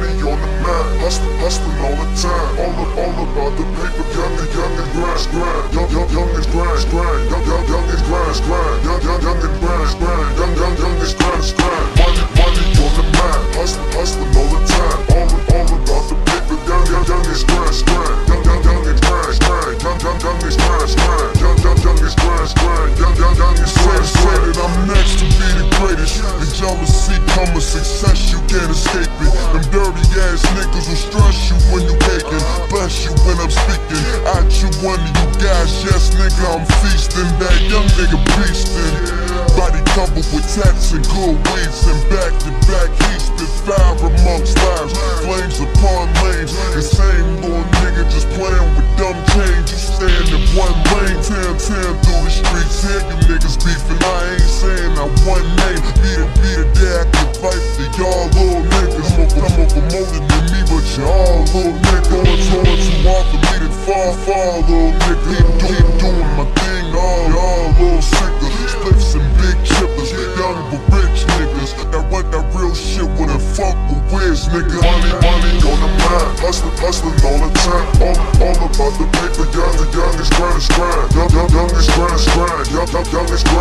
money on the map, Hustling, hustling all the time. All, up, all about the paper, young and young and grass, grind Young, young, young ass niggas will stress you when you caking. Bless you when I'm speaking. At you one of you guys, yes nigga, I'm feasting. That young nigga beastin'. Body covered with tats and good weeds. And back to back, he spit fire amongst lives. Flames upon lanes. The same little nigga just playing with dumb change. You stand in one lane, tan tan through the streets. Here you niggas beefing. I ain't saying I one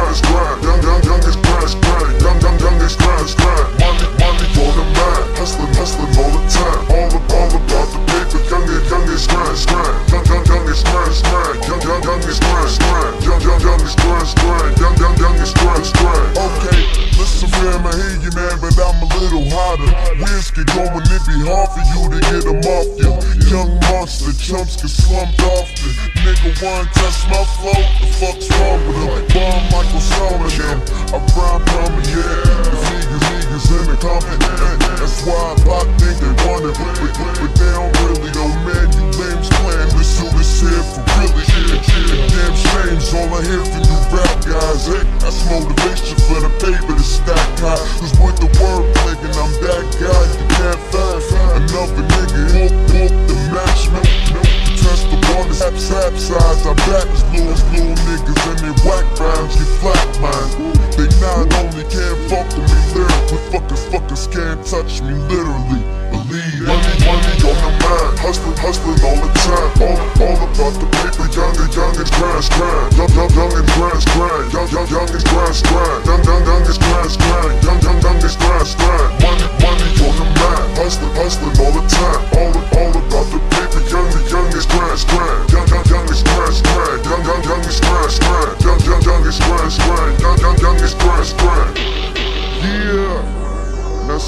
grind, grind. Young, young, young is grind, grind. Young, young, young is grind, grind. Money, money on the mind, hustling, hustling all the time. All, all about the paper, young and young is grind, grind. Young, young, young is grind, grind. Young, young, young is grind, grind. Young, young, young is grind, grind. Young, young, young is grind, grind. Okay, listen fam, I hear you man, but little hotter. Get going, it be hard for you to get them off you. Young monster, chumps get slumped often. Nigga one touch my flow, the fuck's wrong with him? Bomb Michael Solomon, I rhyme coming, yeah. The niggas, niggas in the comment, that's why a lot think they want it, but, but, but they don't really know, man. You lames playing this suit is here for really shit. Damn shame's all I hear from you rap guys, hey. That's motivation for the paper to stack high. Cause water, sap, size. I back these little, little niggas and they whack rhymes, you flat mine. They not only can't fuck with me lyrically, fuckers, fuckers can't touch me literally. Believe Money, money on the mind, hustling, hustling all the time. All, all about the paper, young and young is grind, grind. Young, young, young is grind, grind.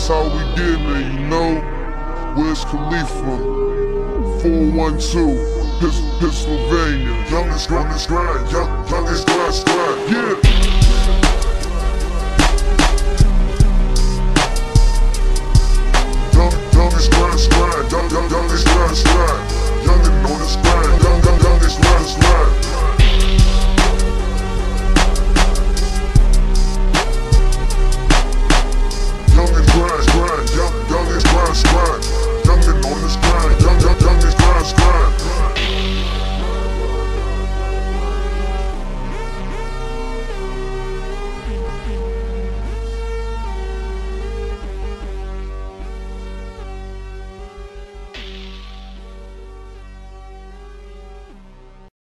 That's how we get it, you know. Wiz Khalifa? 412, Pis- Pennsylvania. Young is grind, is grind. Young, young is grind, grind. Yeah.